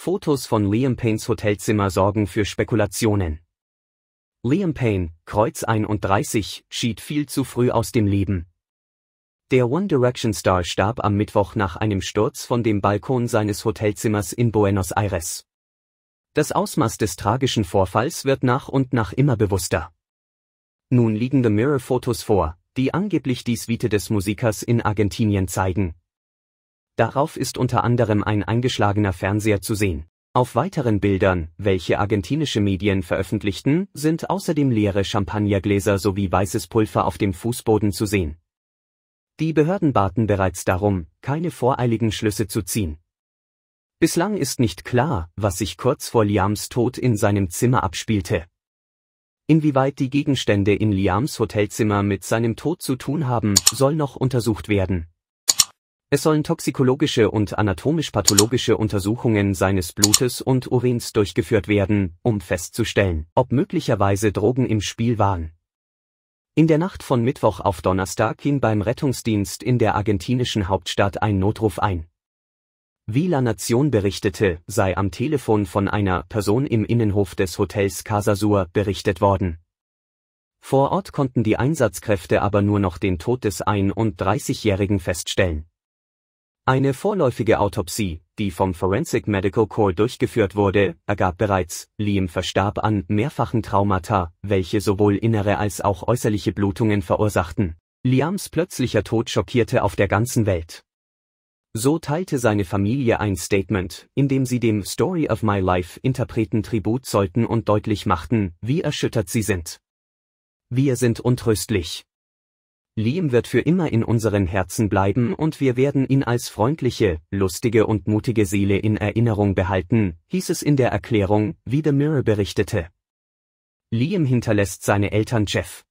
Fotos von Liam Paynes Hotelzimmer sorgen für Spekulationen. Liam Payne, Kreuz 31, schied viel zu früh aus dem Leben. Der One Direction Star starb am Mittwoch nach einem Sturz von dem Balkon seines Hotelzimmers in Buenos Aires. Das Ausmaß des tragischen Vorfalls wird nach und nach immer bewusster. Nun liegen The Mirror Fotos vor, die angeblich die Suite des Musikers in Argentinien zeigen. Darauf ist unter anderem ein eingeschlagener Fernseher zu sehen. Auf weiteren Bildern, welche argentinische Medien veröffentlichten, sind außerdem leere Champagnergläser sowie weißes Pulver auf dem Fußboden zu sehen. Die Behörden baten bereits darum, keine voreiligen Schlüsse zu ziehen. Bislang ist nicht klar, was sich kurz vor Liams Tod in seinem Zimmer abspielte. Inwieweit die Gegenstände in Liams Hotelzimmer mit seinem Tod zu tun haben, soll noch untersucht werden. Es sollen toxikologische und anatomisch-pathologische Untersuchungen seines Blutes und Urins durchgeführt werden, um festzustellen, ob möglicherweise Drogen im Spiel waren. In der Nacht von Mittwoch auf Donnerstag ging beim Rettungsdienst in der argentinischen Hauptstadt ein Notruf ein. Wie La Nation berichtete, sei am Telefon von einer Person im Innenhof des Hotels Casa Sur berichtet worden. Vor Ort konnten die Einsatzkräfte aber nur noch den Tod des 31-Jährigen feststellen. Eine vorläufige Autopsie, die vom Forensic Medical Corps durchgeführt wurde, ergab bereits, Liam verstarb an mehrfachen Traumata, welche sowohl innere als auch äußerliche Blutungen verursachten. Liams plötzlicher Tod schockierte auf der ganzen Welt. So teilte seine Familie ein Statement, in dem sie dem Story of My Life Interpreten Tribut zollten und deutlich machten, wie erschüttert sie sind. Wir sind untröstlich. Liam wird für immer in unseren Herzen bleiben und wir werden ihn als freundliche, lustige und mutige Seele in Erinnerung behalten, hieß es in der Erklärung, wie The Mirror berichtete. Liam hinterlässt seine Eltern Jeff,